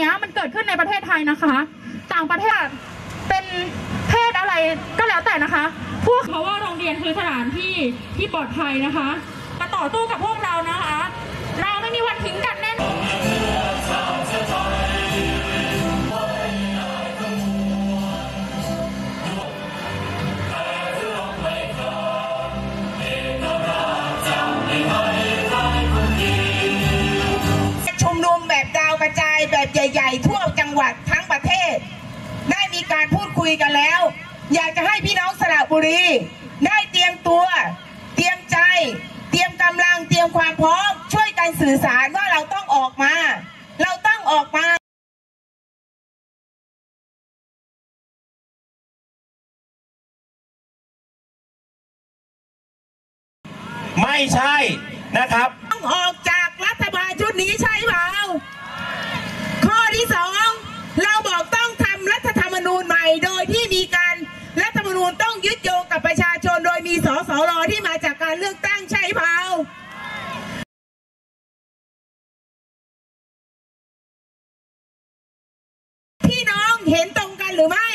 นี้ยมันเกิดขึ้นในประเทศไทยนะคะ ต่างประเทศเป็นเพศอะไรก็แล้วแต่นะคะ พวกเพราะว่าโรงเรียนคือสถานที่ที่ปลอดภัยนะคะ มาต่อสู้กับพวกเรานะคะ เราไม่มีวันทิ้งกันแน่นอน ใหญ่ ๆ ทั่วจังหวัดทั้งประเทศ ได้มีการพูดคุยกันแล้ว อยากจะให้พี่น้องสระบุรี ได้เตรียมตัว เตรียมใจ เตรียมกำลังเตรียมความพร้อม ช่วยกันสื่อสารว่าเราต้องออกมา เราต้องออกมาไม่ใช่นะครับ ต้องออกจากรัฐบาลชุดนี้ใช่เปล่า ข้อที่สองเราบอกต้องทำรัฐธรรมนูญใหม่ โดยที่มีการรัฐธรรม นูญต้องยึดโยงกับประชาชนโดยมีสสรที่มาจากการเลือกตั้งใช่เปล่าพี่น้องเห็นตรงกันหรือไม่